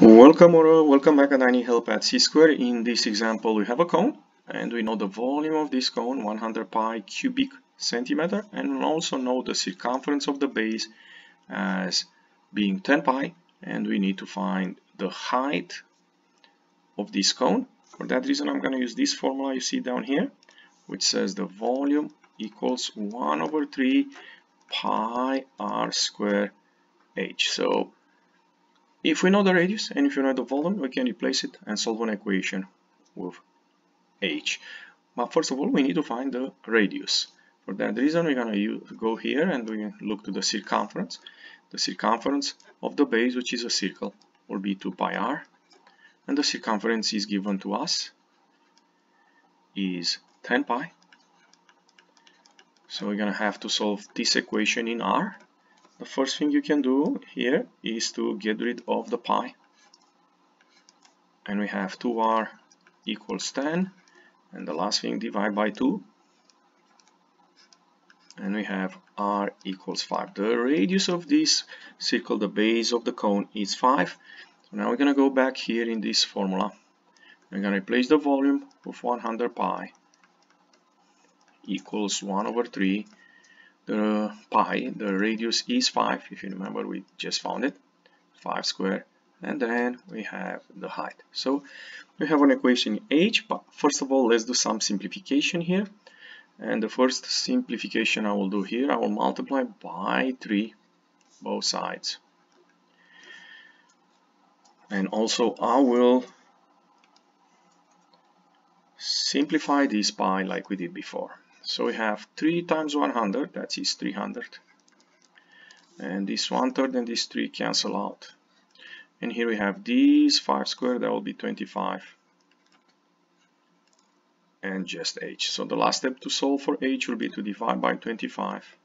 Welcome or welcome back at need help at C-square. In this example we have a cone and we know the volume of this cone 100 pi cubic centimeter and we also know the circumference of the base as being 10 pi and we need to find the height of this cone. For that reason I'm going to use this formula you see down here which says the volume equals 1 over 3 pi r square h. So if we know the radius and if we know the volume, we can replace it and solve an equation with h. But first of all, we need to find the radius. For that reason, we're going to go here and we look to the circumference. The circumference of the base, which is a circle, will be 2 pi r. And the circumference is given to us is 10 pi. So we're going to have to solve this equation in r the first thing you can do here is to get rid of the pi. And we have 2r equals 10 and the last thing divide by 2 and we have r equals 5 the radius of this circle the base of the cone is 5 so now we're going to go back here in this formula. We're going to replace the volume with 100 pi equals 1 over 3 the pi, the radius is 5, if you remember we just found it, 5 square, and then we have the height. So we have an equation h, but first of all let's do some simplification here. And the first simplification I will do here, I will multiply by 3 both sides. And also I will simplify this pi like we did before. So we have 3 times 100, that is 300. And this 1 third and this 3 cancel out. And here we have these 5 squared, that will be 25. And just h. So the last step to solve for h will be to divide by 25.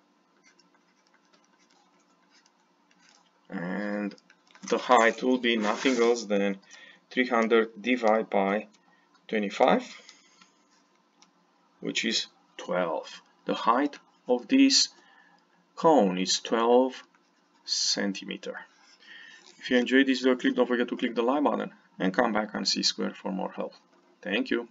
And the height will be nothing else than 300 divided by 25, which is 12. The height of this cone is 12 centimeter. If you enjoyed this video clip, don't forget to click the like button and come back on C-Square for more help. Thank you.